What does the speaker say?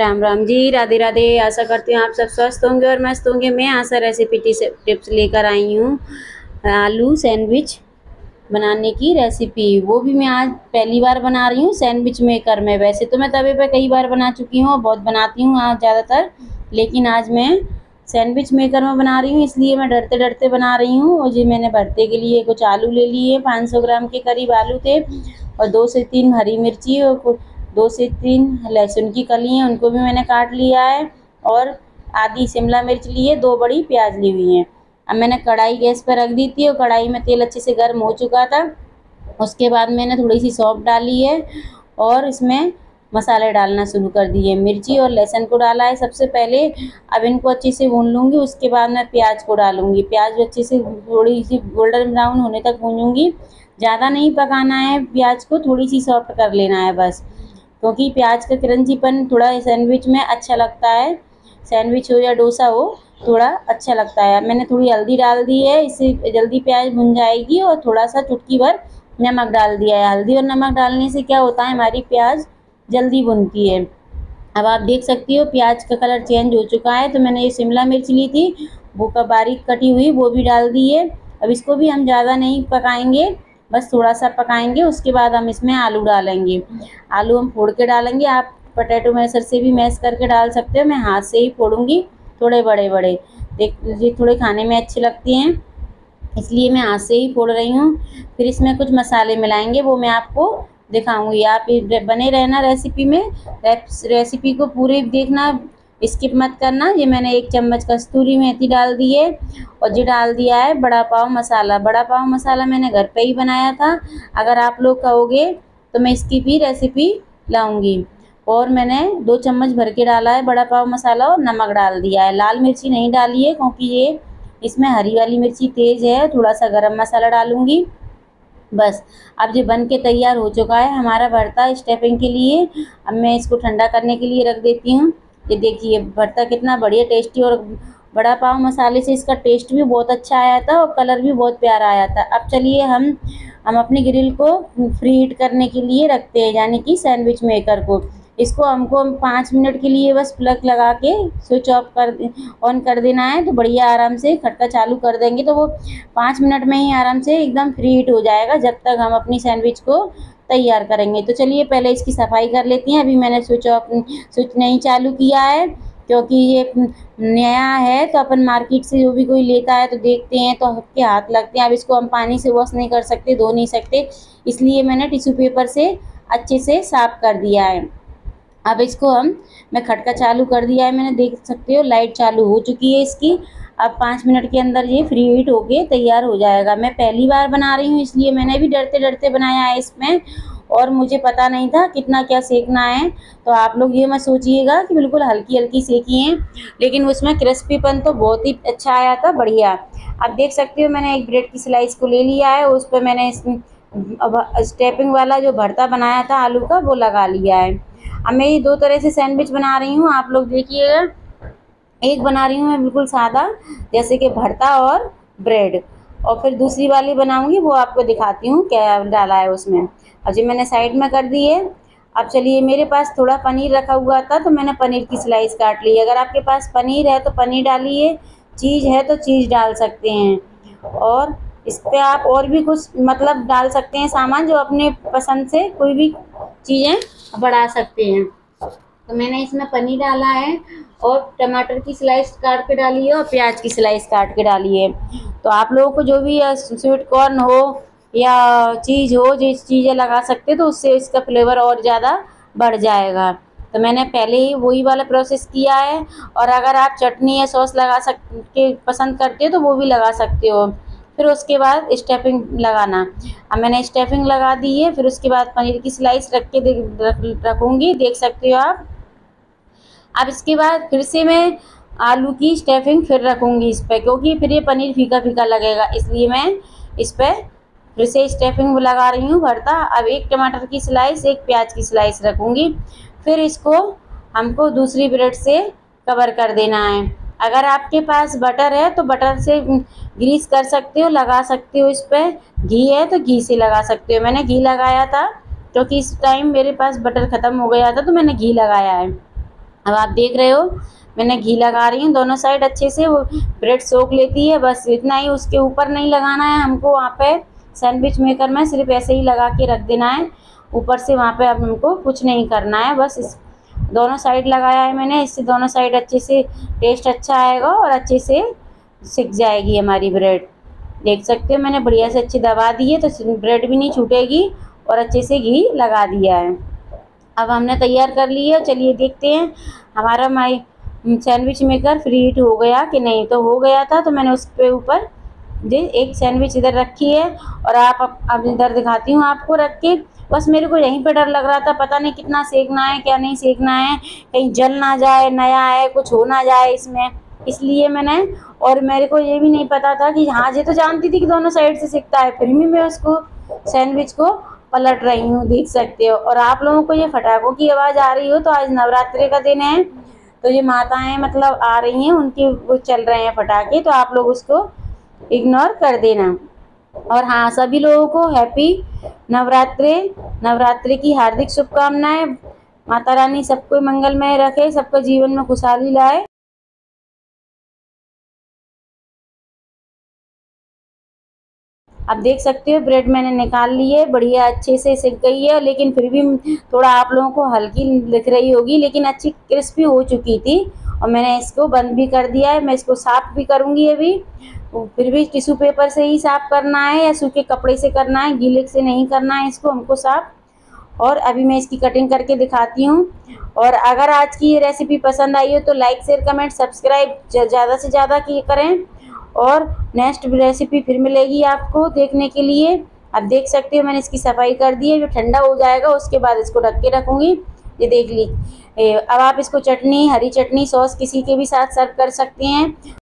राम राम जी, राधे राधे। आशा करती हूँ आप सब स्वस्थ होंगे और मस्त होंगे। मैं आशा रेसिपी टिप्स लेकर आई हूँ। आलू सैंडविच बनाने की रेसिपी वो भी मैं आज पहली बार बना रही हूँ। सैंडविच मेकर में। वैसे तो मैं तवे पर कई बार बना चुकी हूँ, बहुत बनाती हूँ आज ज़्यादातर। लेकिन आज मैं सैंडविच मेकर में बना रही हूँ, इसलिए मैं डरते डरते बना रही हूँ। और जी, मैंने भरते के लिए कुछ आलू ले लिए। पाँच सौ ग्राम के करीब आलू थे और दो से तीन हरी मिर्ची और दो से तीन लहसुन की कली हैं, उनको भी मैंने काट लिया है और आधी शिमला मिर्च ली है, दो बड़ी प्याज ली हुई हैं। अब मैंने कढ़ाई गैस पर रख दी थी और कढ़ाई में तेल अच्छे से गर्म हो चुका था। उसके बाद मैंने थोड़ी सी सौंफ डाली है और इसमें मसाले डालना शुरू कर दिए। मिर्ची और लहसुन को डाला है सबसे पहले। अब इनको अच्छे से भून लूँगी, उसके बाद मैं प्याज को डालूँगी। प्याज अच्छे से थोड़ी सी गोल्डन ब्राउन होने तक भूनूँगी। ज़्यादा नहीं पकाना है प्याज को, थोड़ी सी सॉफ्ट कर लेना है बस। क्योंकि प्याज का क्रंचीपन थोड़ा सैंडविच में अच्छा लगता है। सैंडविच हो या डोसा हो, थोड़ा अच्छा लगता है। मैंने थोड़ी हल्दी डाल दी है, इससे जल्दी प्याज भुन जाएगी और थोड़ा सा चुटकी भर नमक डाल दिया है। हल्दी और नमक डालने से क्या होता है, हमारी प्याज जल्दी भुनती है। अब आप देख सकती हो, प्याज का कलर चेंज हो चुका है तो मैंने ये शिमला मिर्च ली थी, वो का बारीक कटी हुई, वो भी डाल दी है। अब इसको भी हम ज़्यादा नहीं पकाएँगे। बस थोड़ा सा पकाएँगे, उसके बाद हम इसमें आलू डालेंगे। आलू हम फोड़ के डालेंगे। आप पटेटो मैसर से भी मैश करके डाल सकते हो। मैं हाथ से ही फोड़ूँगी थोड़े बड़े बड़े देख लीजिए थोड़े खाने में अच्छे लगते हैं। इसलिए मैं हाथ से ही फोड़ रही हूँ। फिर इसमें कुछ मसाले मिलाएँगे, वो मैं आपको दिखाऊँगी। आप बने रहना रेसिपी में। रेसिपी को पूरे देखना स्किप मत करना। ये मैंने एक चम्मच कस्तूरी मेथी डाल दी है और जो डाल दिया है, बड़ा पाव मसाला। बड़ा पाव मसाला मैंने घर पे ही बनाया था। अगर आप लोग कहोगे तो मैं इसकी भी रेसिपी लाऊँगी। और मैंने दो चम्मच भर के डाला है बड़ा पाव मसाला और नमक डाल दिया है। लाल मिर्ची नहीं डाली है, क्योंकि ये इसमें हरी वाली मिर्ची तेज़ है थोड़ा सा गरम मसाला डालूँगी। बस, अब ये बन के तैयार हो चुका है। हमारा भरता स्टेपिंग के लिए। अब मैं इसको ठंडा करने के लिए रख देती हूँ। ये देखिए, भरता कितना बढ़िया टेस्टी और बड़ा पाव मसाले से इसका टेस्ट भी बहुत अच्छा आया था और कलर भी बहुत प्यारा आया था। अब चलिए हम हम अपने ग्रिल को फ्री हीट करने के लिए रखते हैं, यानी कि सैंडविच मेकर को। इसको हमको पाँच मिनट के लिए बस प्लग लगा के स्विच ऑफ़ कर ऑन कर देना है तो बढ़िया आराम से खटका चालू कर देंगे तो वो पाँच मिनट में ही आराम से एकदम फ्री हीट हो जाएगा जब तक हम अपनी सैंडविच को तैयार करेंगे। तो चलिए पहले इसकी सफ़ाई कर लेती हैं, अभी मैंने स्विच ऑफ़ स्विच नहीं चालू किया है, क्योंकि ये नया है तो अपन मार्केट से जो भी कोई लेता है तो देखते हैं तो हल्के हाथ लगते हैं। अब इसको हम पानी से वॉश नहीं कर सकते, धो नहीं सकते, इसलिए मैंने टिश्यू पेपर से अच्छे से साफ़ कर दिया है। अब इसको हम, मैं खटका चालू कर दिया है, मैंने देख सकते हो, लाइट चालू हो चुकी है इसकी। अब पाँच मिनट के अंदर ये फ्री हीट होके तैयार हो जाएगा। मैं पहली बार बना रही हूँ, इसलिए मैंने भी डरते डरते बनाया है इसमें, और मुझे पता नहीं था कितना क्या सेकना है। तो आप लोग ये मत सोचिएगा कि बिल्कुल हल्की हल्की सेकी हैं, लेकिन उसमें क्रिस्पीपन तो बहुत ही अच्छा आया था, बढ़िया। अब देख सकते हो, मैंने एक ब्रेड की स्लाइस को ले लिया है, उस पर मैंने स्टेपिंग वाला जो भरता बनाया था आलू का, वो लगा लिया है। अब मैं ये दो तरह से सैंडविच बना रही हूँ, आप लोग देखिएगा एक बना रही हूँ मैं बिल्कुल सादा, जैसे कि भरता और ब्रेड। और फिर दूसरी वाली बनाऊँगी, वो आपको दिखाती हूँ क्या डाला है उसमें। अब जी मैंने साइड में कर दी है। अब चलिए, मेरे पास थोड़ा पनीर रखा हुआ था तो मैंने पनीर की स्लाइस काट ली अगर आपके पास पनीर है तो पनीर डालिए, चीज़ है तो चीज़ डाल सकते हैं। और इस पर आप और भी कुछ मतलब डाल सकते हैं सामान जो अपने पसंद से कोई भी चीज़ें बढ़ा सकते हैं। तो मैंने इसमें पनीर डाला है और टमाटर की स्लाइस काट के डाली है और प्याज की स्लाइस काट के डाली है। तो आप लोगों को जो भी स्वीट कॉर्न हो या चीज़ हो जिस चीज़ें लगा सकते तो उससे इसका फ्लेवर और ज़्यादा बढ़ जाएगा। तो मैंने पहले ही वही वाला प्रोसेस किया है और अगर आप चटनी या सॉस लगा सक, के पसंद करते हो तो वो भी लगा सकते हो। फिर उसके बाद स्टेपिंग लगाना। अब मैंने स्टेपिंग लगा दी है, फिर उसके बाद पनीर की स्लाइस रख के रखूँगी, देख सकते हो आप। अब इसके बाद फिर से मैं आलू की स्टफिंग फिर रखूँगी इस पर क्योंकि फिर ये पनीर फीका फीका लगेगा, इसलिए मैं इस पर फिर से स्टफिंग लगा रही हूँ, भरता। अब एक टमाटर की स्लाइस एक प्याज की स्लाइस रखूँगी। फिर इसको हमको दूसरी ब्रेड से कवर कर देना है। अगर आपके पास बटर है तो बटर से ग्रीस कर सकते हो, लगा सकते हो इस पर घी है तो घी से लगा सकते हो। मैंने घी लगाया था, क्योंकि इस टाइम मेरे पास बटर ख़त्म हो गया था तो मैंने घी लगाया है। अब आप देख रहे हो, मैंने घी लगा रही हूँ, दोनों साइड अच्छे से, वो ब्रेड सोख लेती है, बस इतना ही, उसके ऊपर नहीं लगाना है हमको, वहाँ पे सैंडविच मेकर में सिर्फ़ ऐसे ही लगा के रख देना है। ऊपर से वहाँ पे अब हमको कुछ नहीं करना है, बस इस दोनों साइड लगाया है मैंने, इससे दोनों साइड अच्छे से टेस्ट अच्छा आएगा और अच्छे से सिक जाएगी हमारी ब्रेड देख सकते हो, मैंने बढ़िया से अच्छी दबा दी है तो ब्रेड भी नहीं छूटेगी और अच्छे से घी लगा दिया है। अब हमने तैयार कर लिया चलिए देखते हैं, हमारा my sandwich maker preheat हो गया कि नहीं? तो हो गया था तो मैंने उसके ऊपर जे एक सैंडविच इधर रखी है और आप अब इधर दिखाती हूँ आपको रख के। बस मेरे को यहीं पे डर लग रहा था, पता नहीं कितना सेकना है, क्या नहीं सेकना है। कहीं जल ना जाए, नया है कुछ हो ना जाए इसमें। इसलिए मैंने, और मेरे को ये भी नहीं पता था कि हाँ ये तो जानती थी कि दोनों साइड से सीखता है, फिर भी मैं उसको सैंडविच को पलट रही हूँ, देख सकते हो। और आप लोगों को ये फटाकों की आवाज़ आ रही हो तो आज नवरात्रि का दिन है। तो ये माताएँ मतलब आ रही हैं, उनके वो चल रहे हैं फटाके तो आप लोग उसको इग्नोर कर देना। और हाँ सभी लोगों को हैप्पी नवरात्रि नवरात्रि की हार्दिक शुभकामनाएँ। माता रानी सबको मंगलमय रखे, सबको जीवन में खुशहाली लाए। अब देख सकते हो ब्रेड मैंने निकाल ली है, बढ़िया अच्छे से सिक गई है, लेकिन फिर भी थोड़ा आप लोगों को हल्की दिख रही होगी, लेकिन अच्छी क्रिस्पी हो चुकी थी। और मैंने इसको बंद भी कर दिया है, मैं इसको साफ़ भी करूँगी अभी। फिर भी टिश्यू पेपर से ही साफ़ करना है या सूखे कपड़े से करना है, गीले से नहीं करना है इसको, हमको साफ़। और अभी मैं इसकी कटिंग करके दिखाती हूँ। और अगर आज की ये रेसिपी पसंद आई हो तो लाइक शेयर कमेंट सब्सक्राइब ज़्यादा से ज़्यादा करें। और नेक्स्ट रेसिपी फिर मिलेगी आपको देखने के लिए। आप देख सकते हो मैंने इसकी सफ़ाई कर दी है, जो ठंडा हो जाएगा उसके बाद इसको ढक के रखूँगी। ये देख ली। अब आप इसको चटनी, हरी चटनी, सॉस किसी के भी साथ सर्व कर सकते हैं।